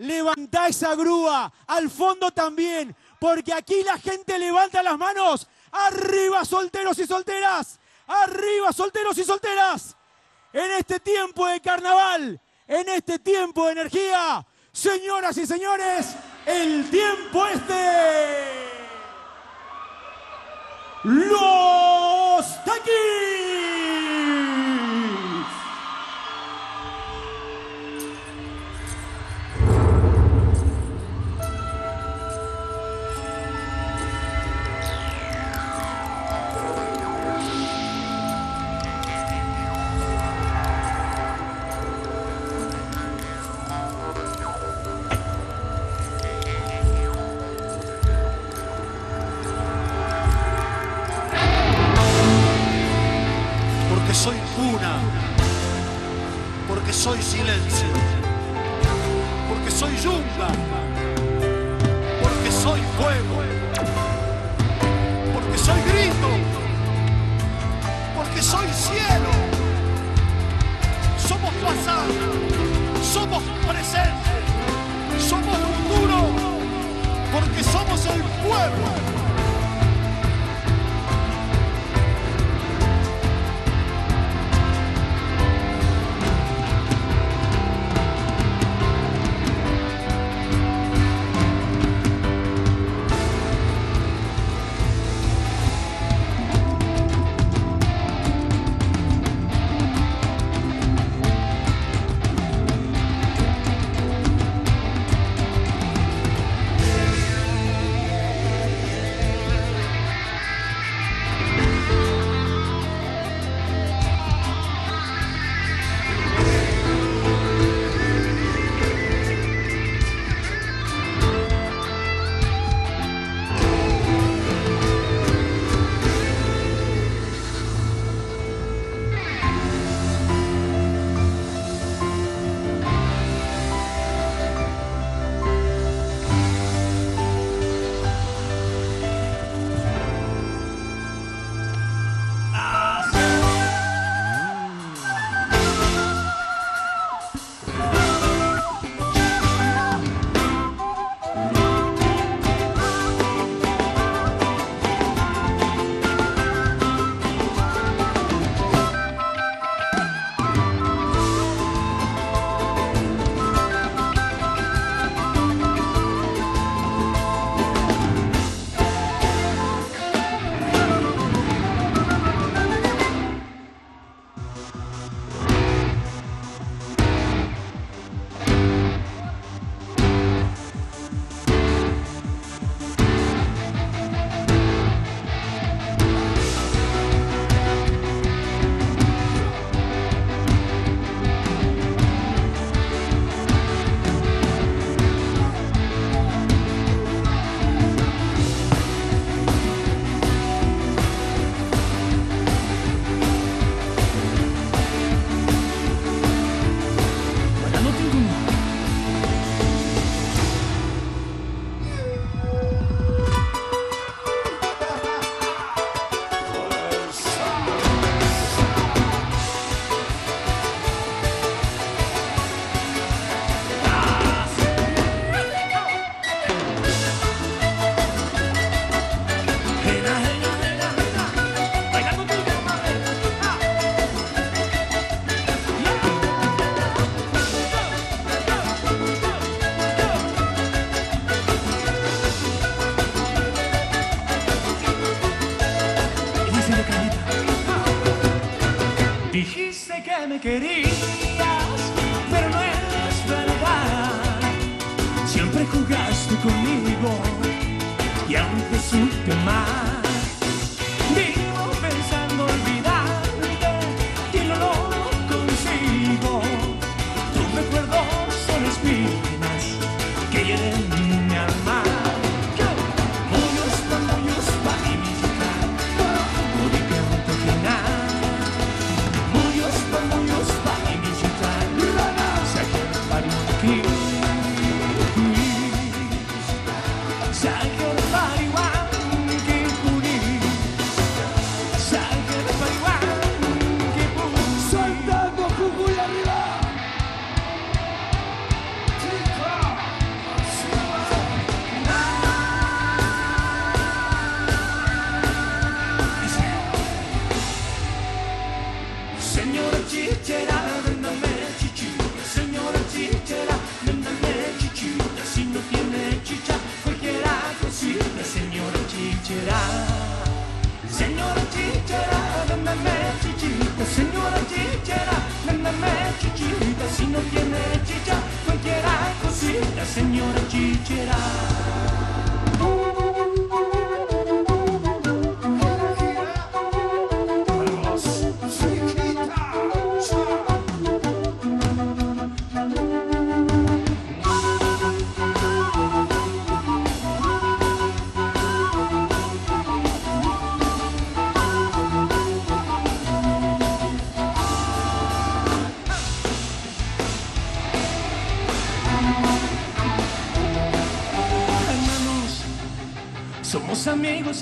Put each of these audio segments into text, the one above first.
levanta esa grúa, al fondo también, porque aquí la gente levanta las manos. Arriba solteros y solteras, arriba solteros y solteras. En este tiempo de carnaval, en este tiempo de energía, señoras y señores, el tiempo este. Los Taquis. Soy silencio, porque soy yunga, porque soy fuego, porque soy grito, porque soy cielo. Somos pasado, somos presente, somos futuro, porque somos el pueblo. Dijiste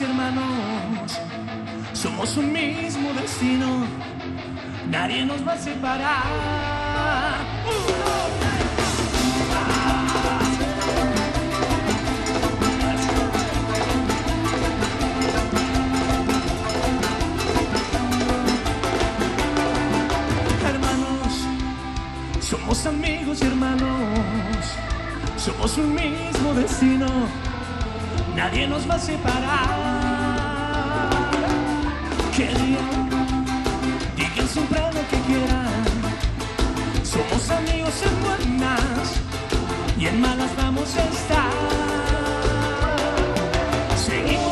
hermanos, somos un mismo destino, nadie nos va a separar. ¡Uno! Somos amigos y hermanos, somos un mismo destino nadie nos va a separar. Que digan, digan siempre lo que quieran. Somos amigos en buenas y en malas vamos a estar. Seguimos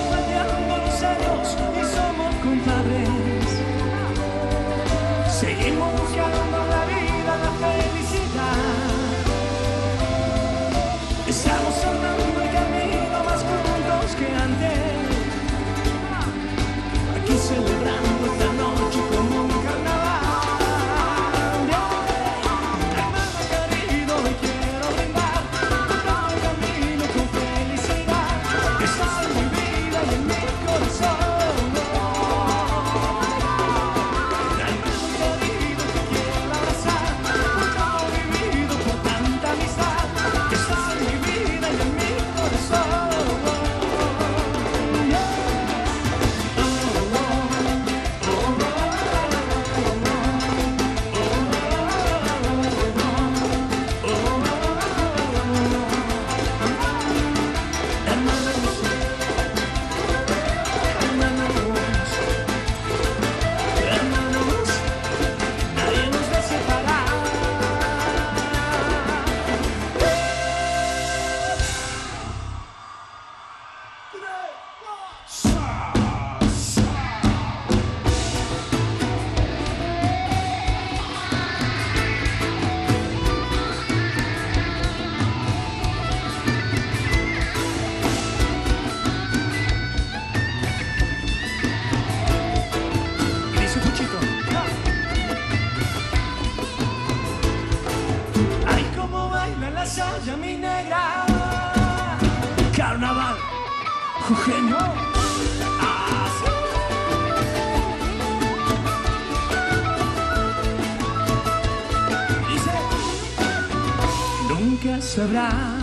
lugar.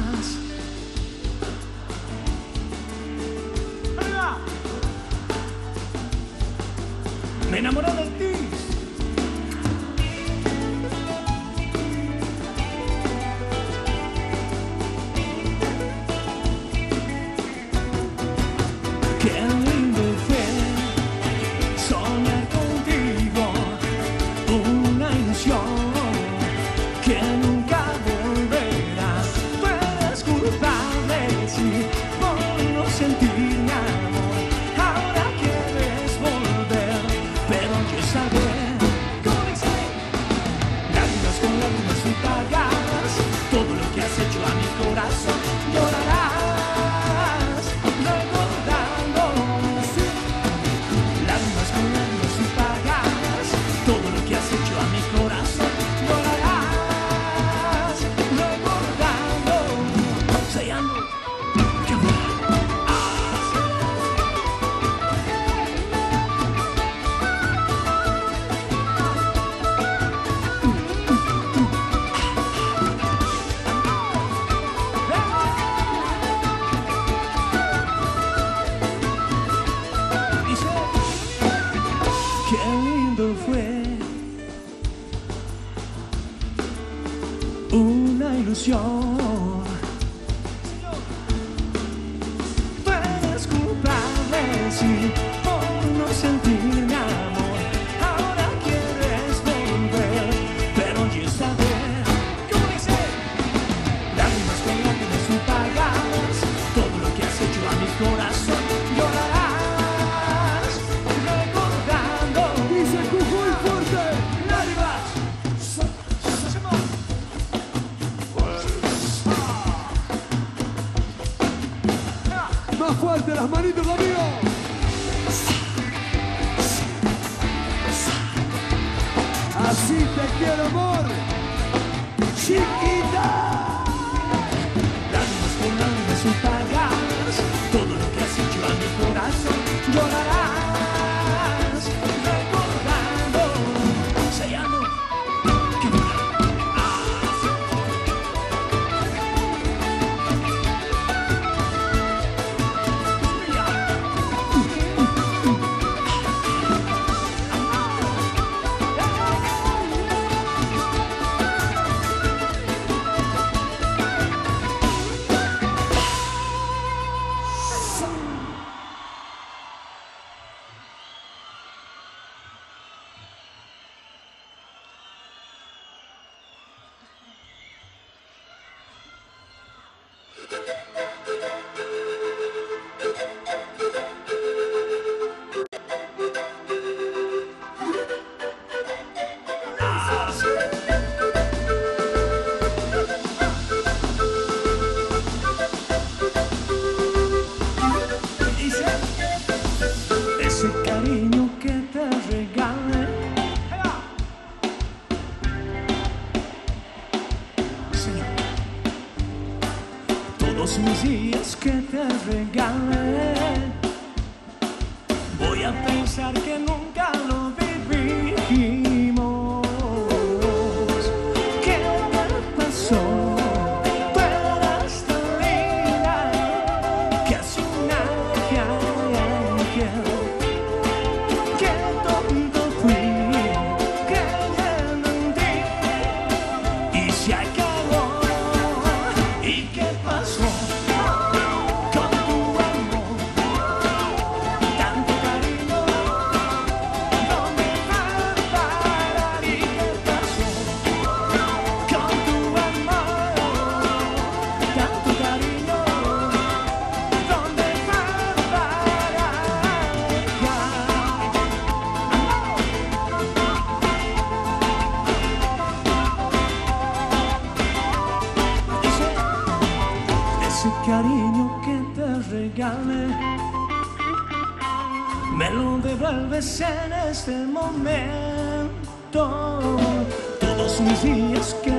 Todos mis días que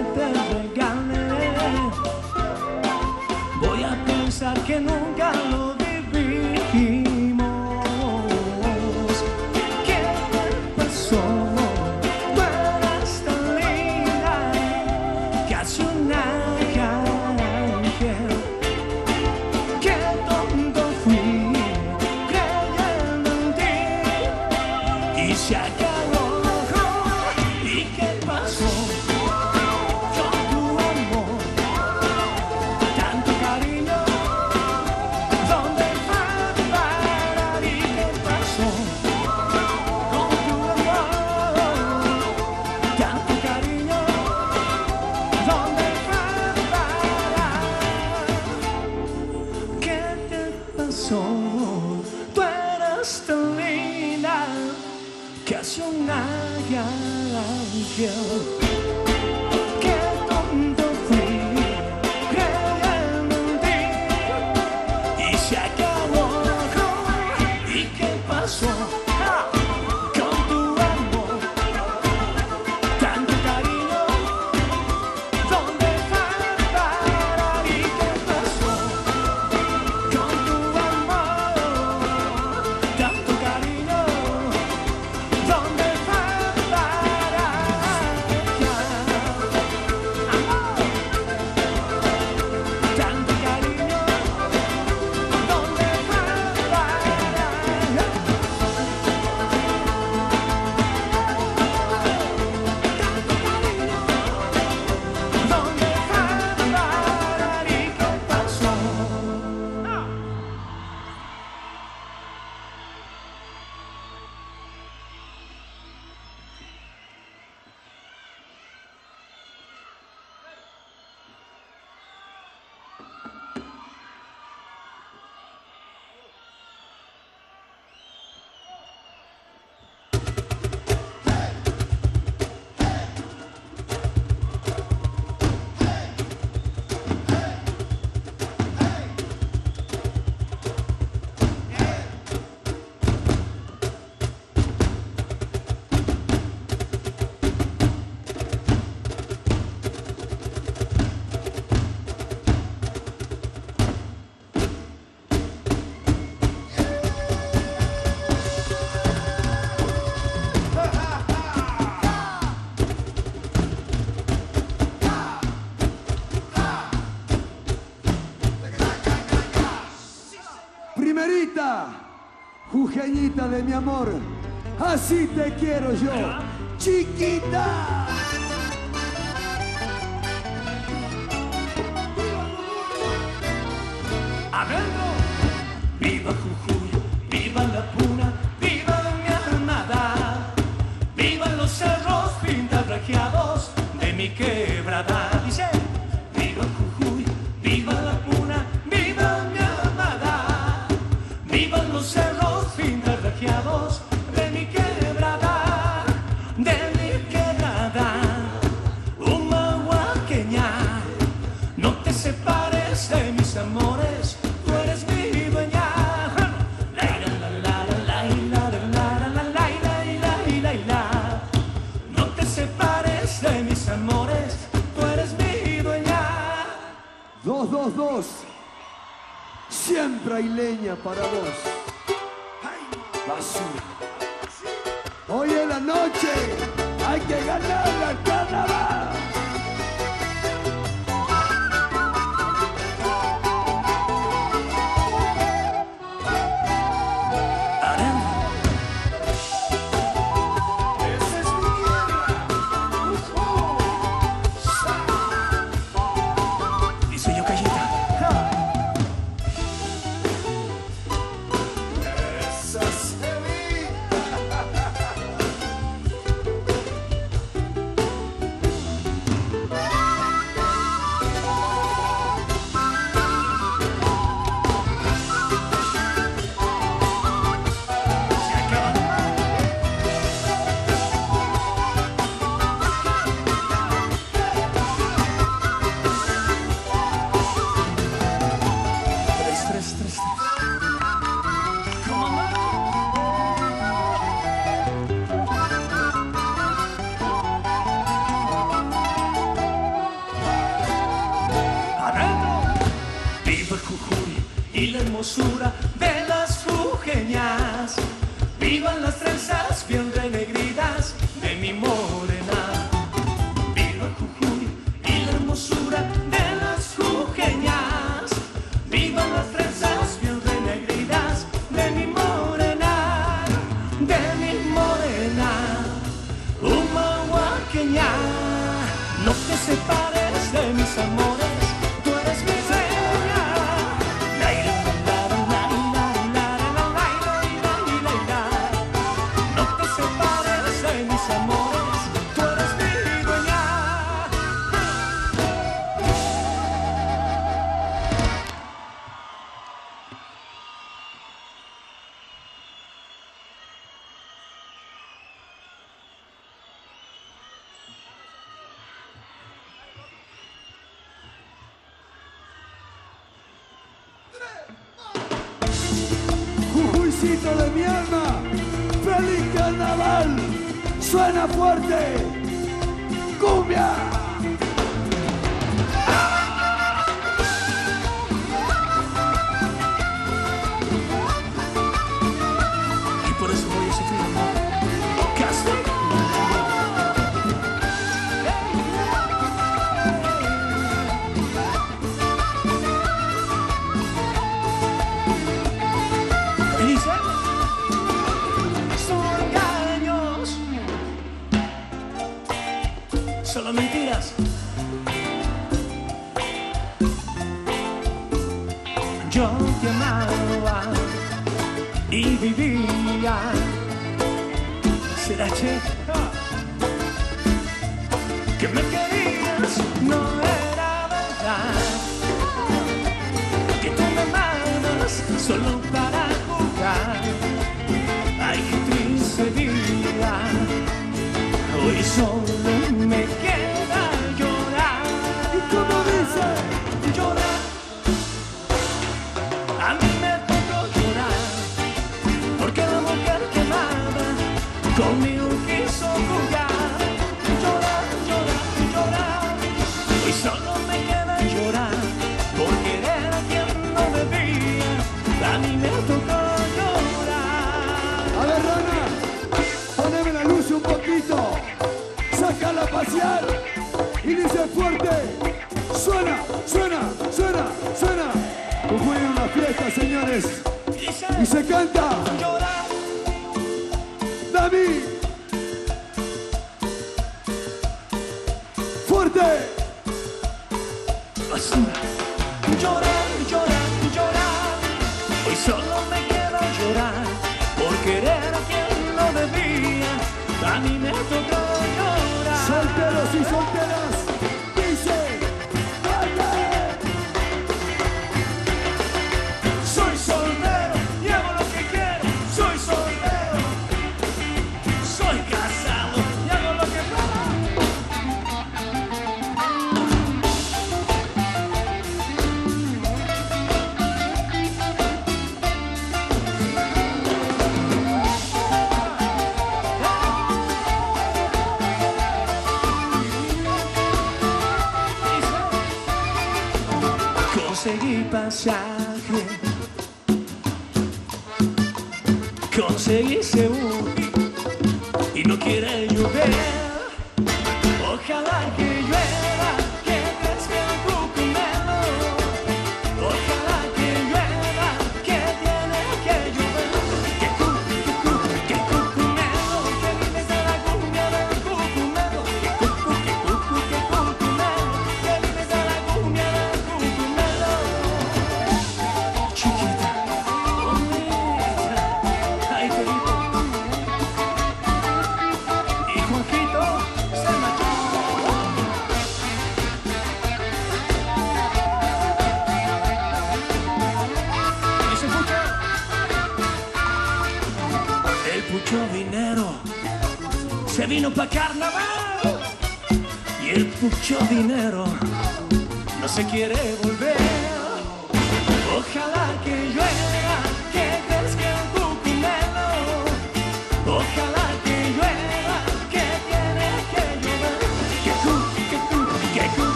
Jujeñita, Jujeñita de mi amor, así te quiero yo, chiquita. adentro. Viva Jujuy, viva la puna, viva mi armada. Vivan los cerros pintarrajeados de mi quebrada. Dos, dos, dos. Siempre hay leña para vos. Basura. Hoy en la noche hay que ganar la carnaval. Jujuycito de mi alma, feliz carnaval, suena fuerte, cumbia. Yo te amaba y vivía. ¿Será che? Que me querías, no era verdad. Que tú me amabas solo para jugar. Ay, qué triste día. Hoy solo me conmigo quiso jugar. Llorar, llorar, llorar. Hoy solo me queda llorar. Por querer a quien no debía. A mí me tocó llorar. A ver, Rana, poneme la luz un poquito, sácala a pasear y dice fuerte, suena, suena, suena, suena. Jujuy en una fiesta, señores. Y se canta. llorar. Fuerte. basura. Llorar, llorar, llorar. Hoy solo me queda llorar por querer a quien no debía. A mí me tocó llorar. Solteros y solteras. deixar.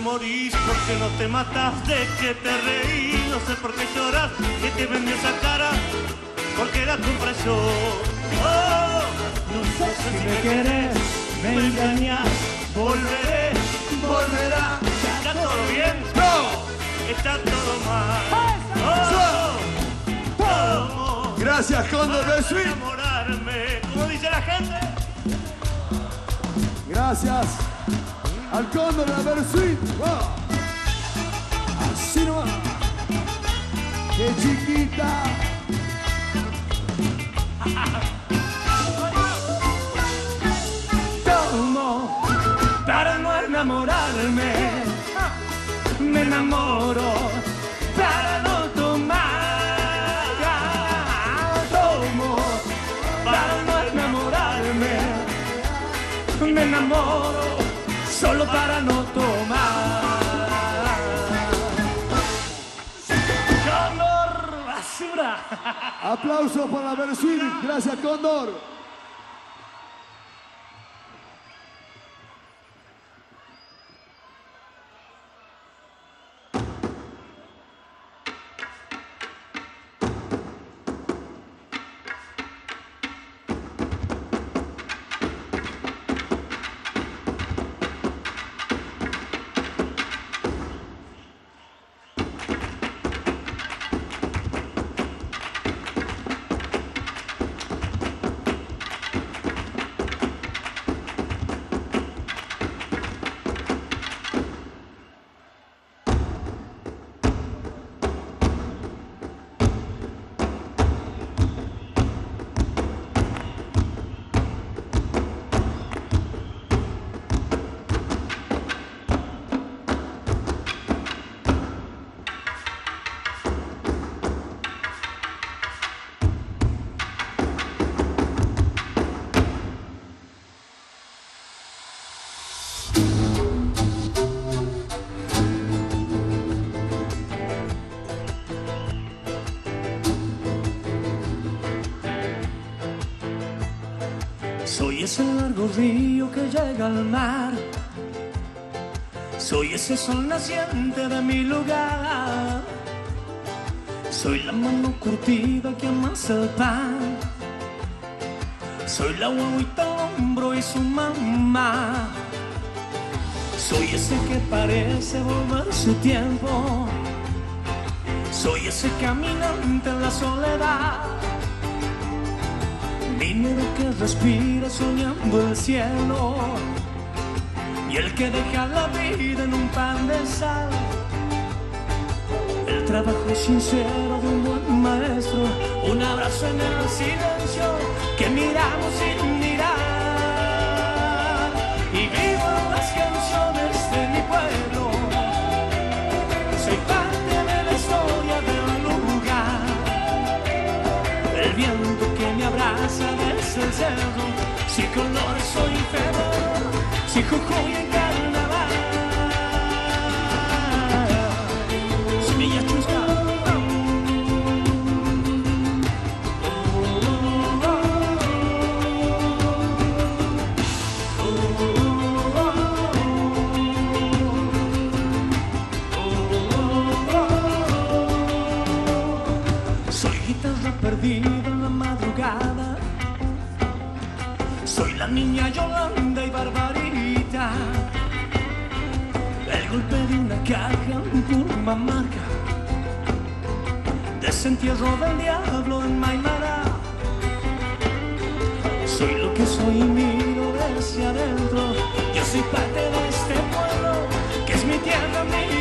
Morís porque no te matas de que te reí no sé por qué lloras que te vendió esa cara porque la compré yo oh, no sé si me quieres me engañas volveré volverá. Está todo bien. No está todo mal. Oh, oh, Gracias, Condor Swing. enamorarme. Como dice la gente Gracias al Cóndor de la Versuit. Wow. Así nomás. Qué chiquita. tomo para no enamorarme. Me enamoro solo para no tomar. Cóndor, basura. Aplausos para la Versuit. Gracias, Cóndor. Soy ese largo río que llega al mar. Soy ese sol naciente de mi lugar. Soy la mano curtida que amasa el pan. Soy la guaguita al hombro y su mamá. Soy ese que parece volver su tiempo. Soy ese caminante en la soledad. Dinero que respira soñando el cielo. Y el que deja la vida en un pan de sal. El trabajo sincero de un buen maestro. Un abrazo en el silencio que miramos sin mirar. Y vivo las canciones de mi pueblo. Abraza el cerro. Si color soy febrero, si Jujuy en la niña Yolanda y Barbarita. El golpe de una caja en marca. Desentierro del diablo en Maimara. Soy lo que soy y miro desde adentro. Yo soy parte de este pueblo, que es mi tierra, mi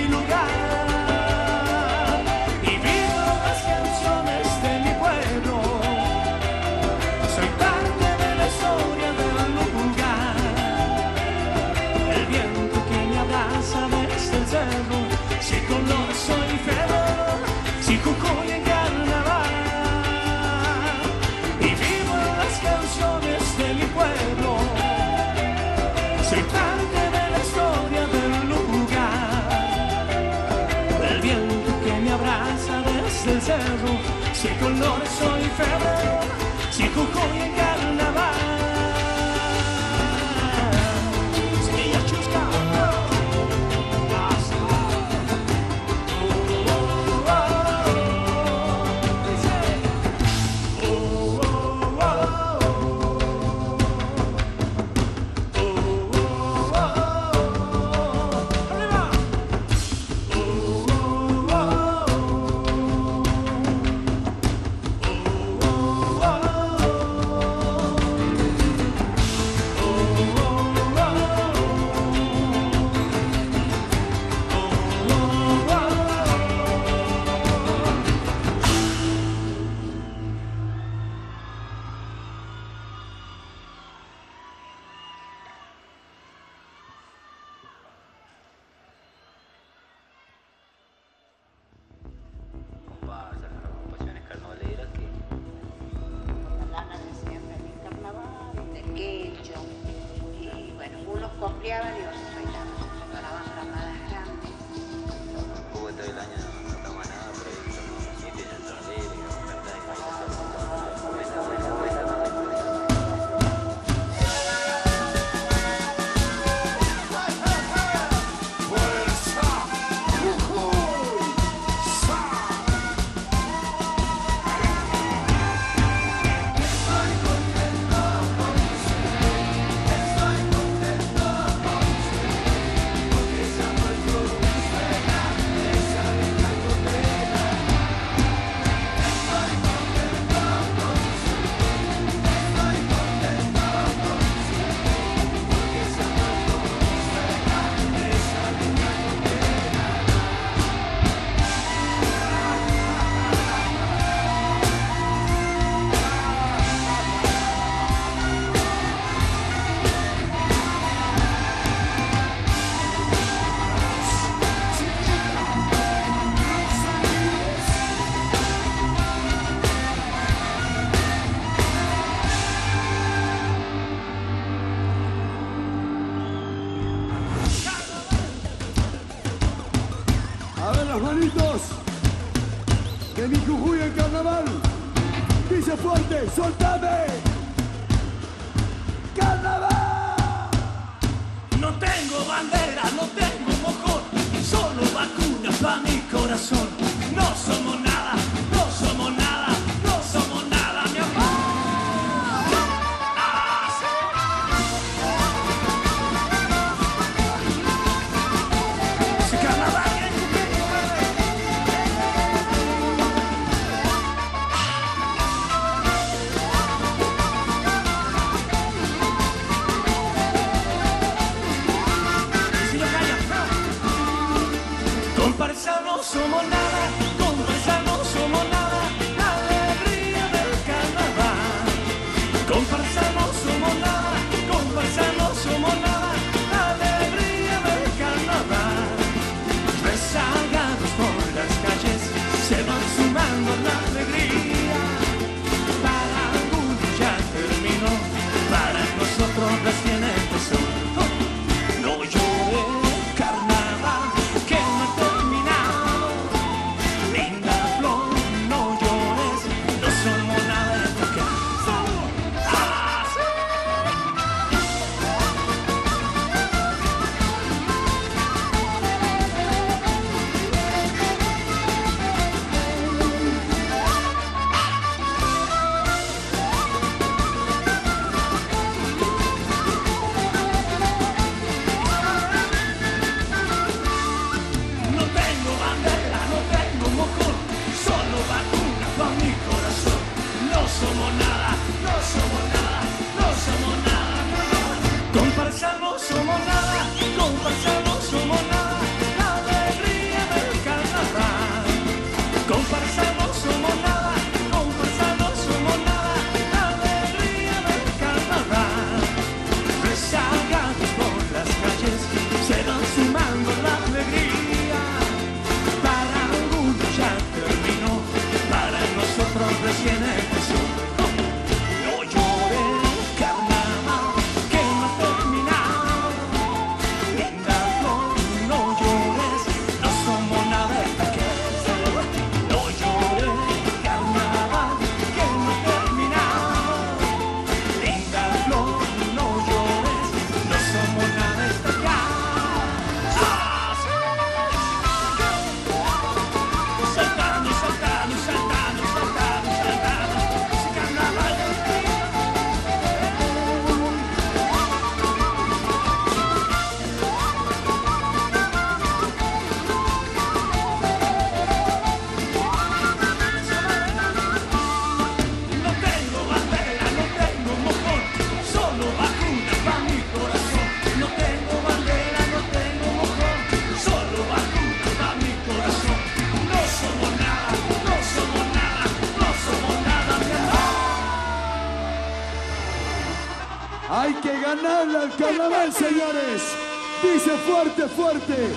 fuerte.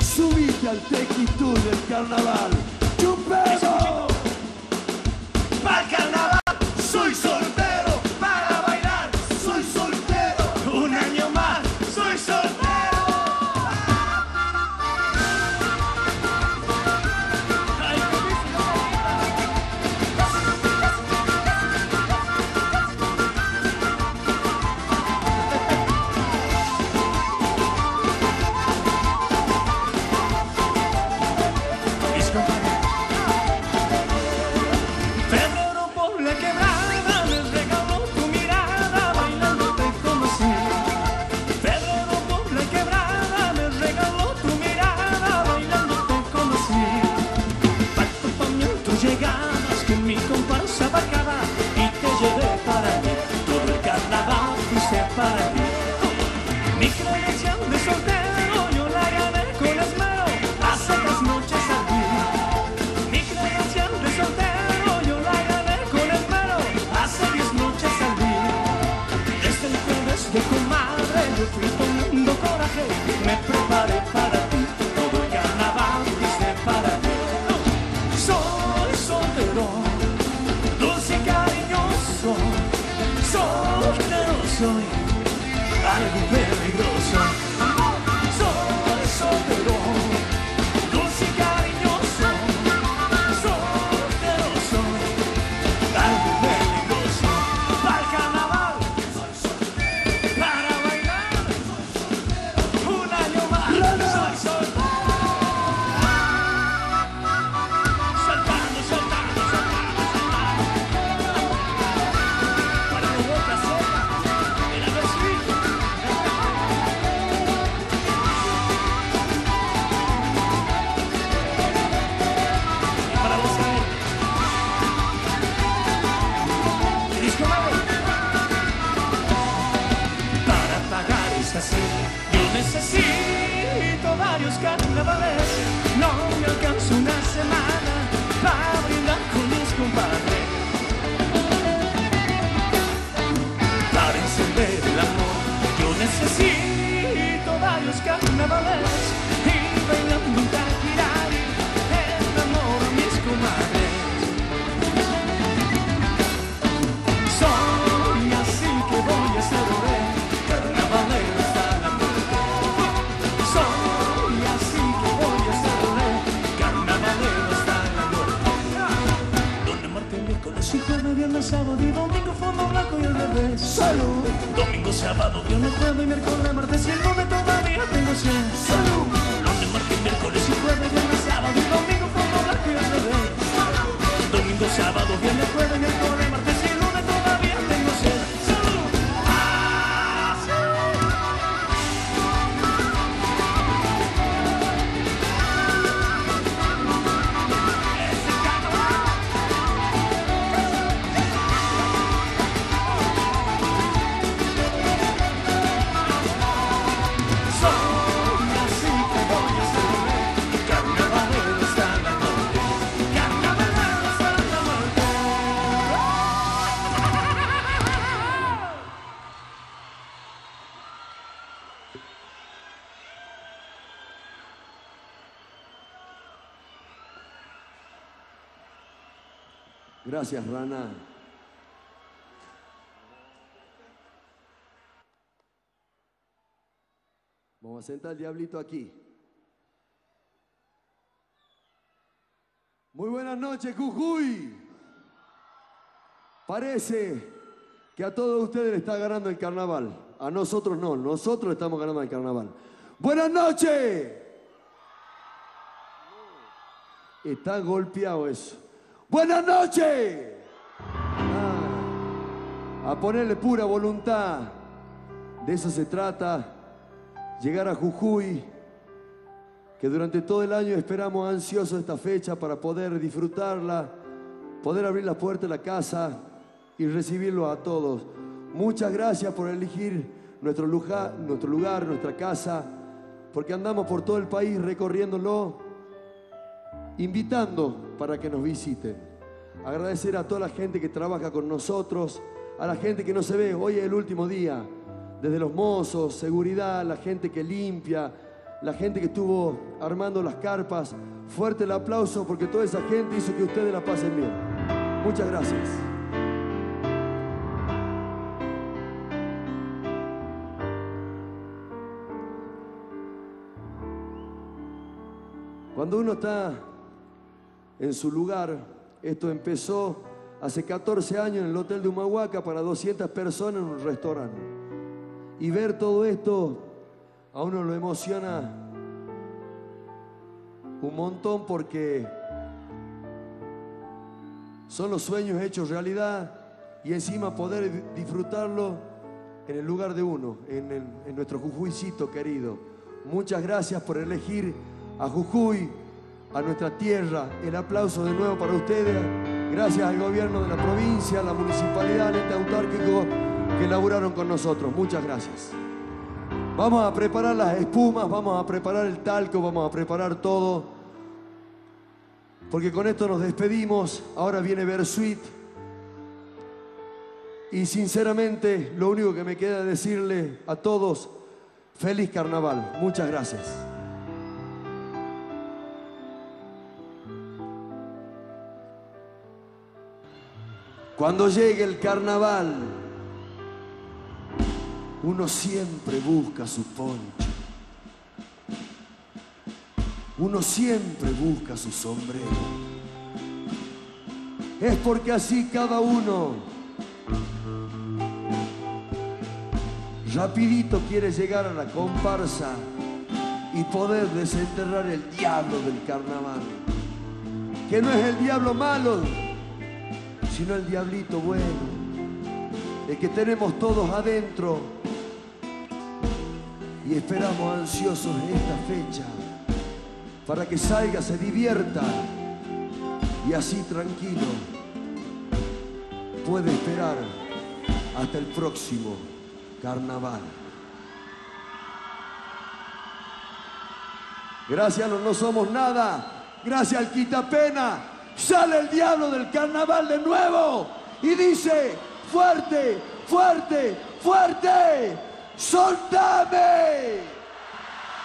Subite al tequitud del carnaval. Gracias, Rana. Vamos a sentar al diablito aquí. Muy buenas noches, Jujuy. Parece que a todos ustedes le está ganando el carnaval. A nosotros no, nosotros estamos ganando el carnaval. Buenas noches. Está golpeado eso. Buenas noches. Ah, a ponerle pura voluntad. De eso se trata. Llegar a Jujuy, que durante todo el año esperamos ansiosos esta fecha para poder disfrutarla, poder abrir la puerta de la casa y recibirlo a todos. Muchas gracias por elegir nuestro lugar, nuestro lugar, nuestra casa, porque andamos por todo el país recorriéndolo invitando para que nos visiten. Agradecer a toda la gente que trabaja con nosotros, a la gente que no se ve, hoy es el último día, desde los mozos, seguridad, la gente que limpia, la gente que estuvo armando las carpas. Fuerte el aplauso porque toda esa gente hizo que ustedes la pasen bien. Muchas gracias. Cuando uno está en su lugar, esto empezó hace 14 años en el Hotel de Humahuaca para 200 personas en un restaurante. Y ver todo esto a uno lo emociona un montón porque son los sueños hechos realidad y encima poder di- disfrutarlo en el lugar de uno, en nuestro Jujuycito querido. Muchas gracias por elegir a Jujuy, a nuestra tierra. El aplauso de nuevo para ustedes. Gracias al gobierno de la provincia, a la municipalidad, al ente autárquico que laburaron con nosotros. Muchas gracias. Vamos a preparar las espumas, vamos a preparar el talco, vamos a preparar todo. Porque con esto nos despedimos. Ahora viene Versuit. Y sinceramente, lo único que me queda decirle a todos, feliz carnaval. Muchas gracias. Cuando llegue el carnaval, uno siempre busca su poncho. Uno siempre busca su sombrero. Es porque así cada uno rapidito quiere llegar a la comparsa y poder desenterrar el diablo del carnaval. Que no es el diablo malo, sino el diablito bueno, el que tenemos todos adentro y esperamos ansiosos esta fecha para que salga, se divierta y así tranquilo puede esperar hasta el próximo carnaval. Gracias, no, somos nada. Gracias al quitapena. Sale el diablo del carnaval de nuevo y dice, fuerte, fuerte, fuerte, soltame.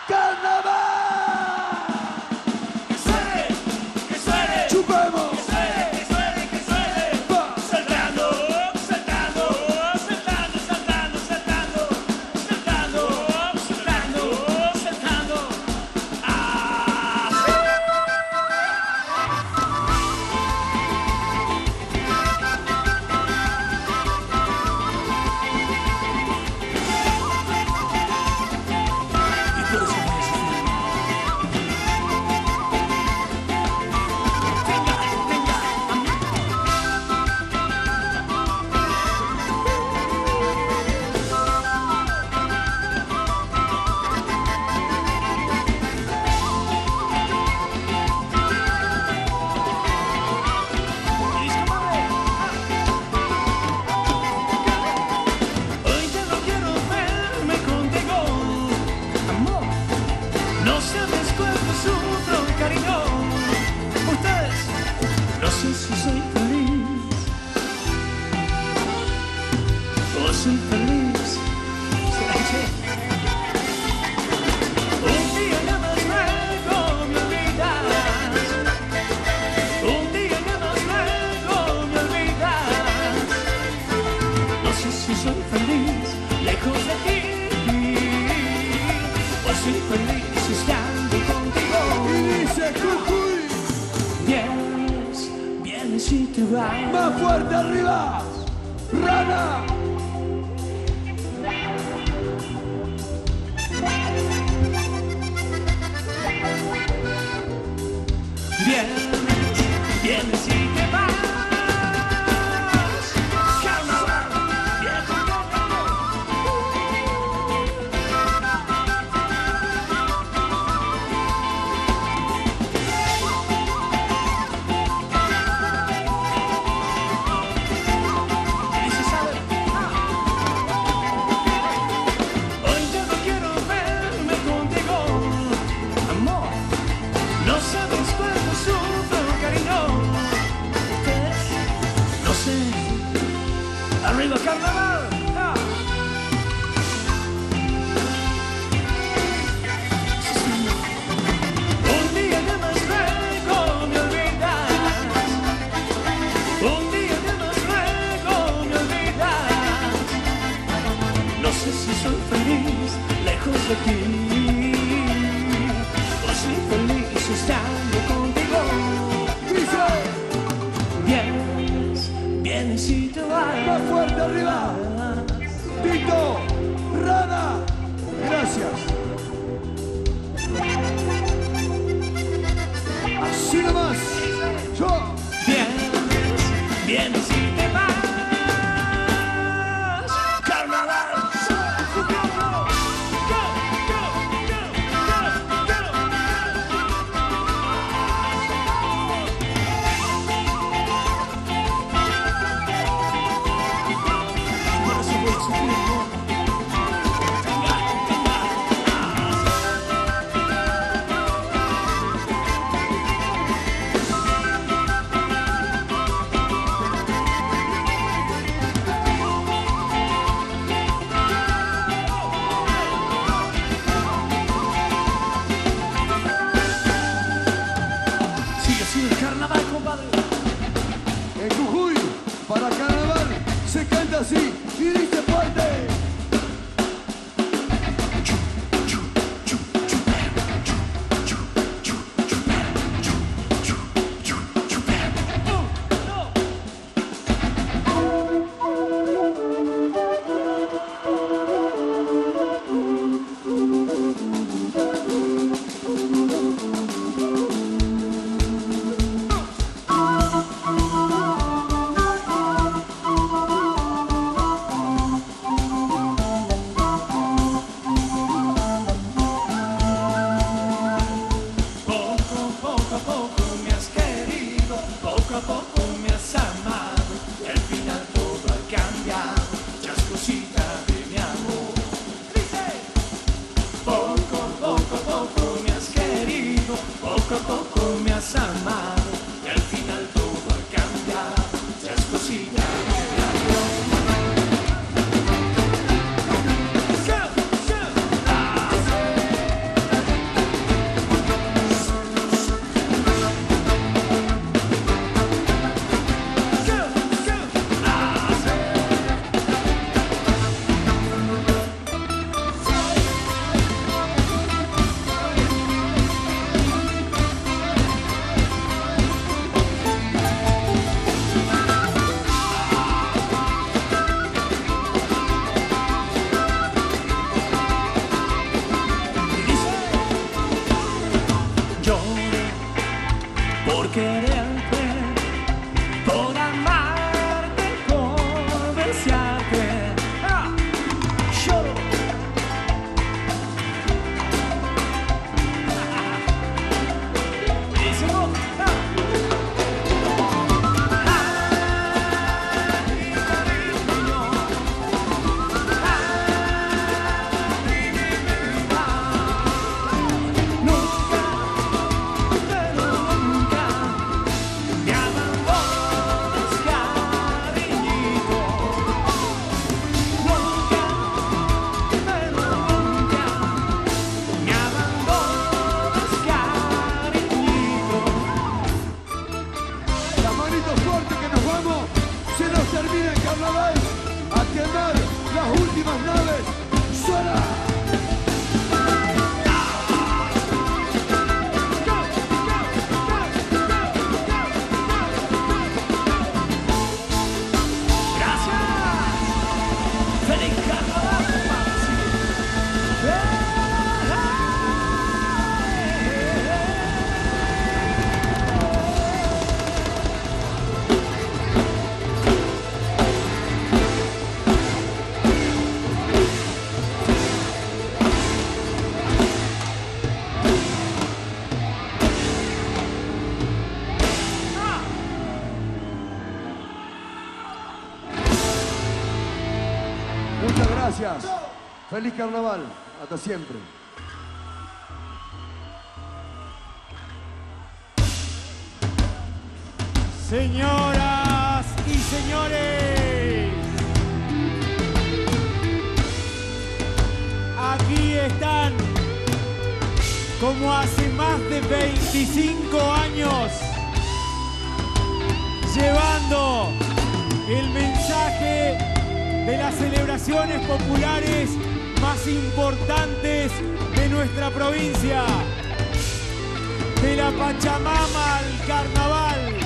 Carnaval. Feliz carnaval. Hasta siempre. Señoras y señores, aquí están, como hace más de 25 años, llevando el mensaje de las celebraciones populares más importantes de nuestra provincia, de la Pachamama al Carnaval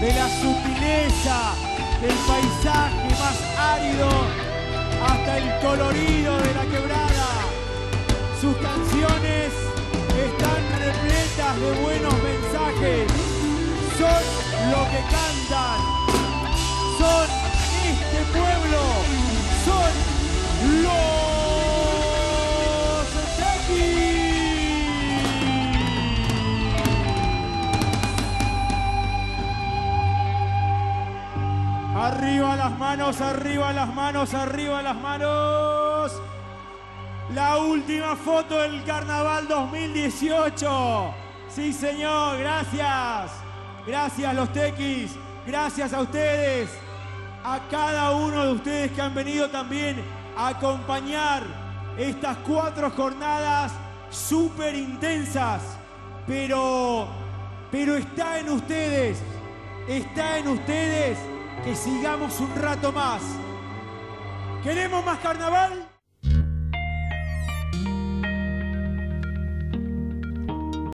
de la sutileza del paisaje más árido hasta el colorido de la quebrada. Sus canciones están repletas de buenos mensajes. Son lo que cantan. Son este pueblo. Son. Arriba las manos, arriba las manos, arriba las manos. La última foto del Carnaval 2018. Sí, señor, gracias. Gracias los tequis. Gracias a ustedes. A cada uno de ustedes que han venido también acompañar estas cuatro jornadas súper intensas. Pero, pero está en ustedes. Está en ustedes que sigamos un rato más. ¿Queremos más carnaval?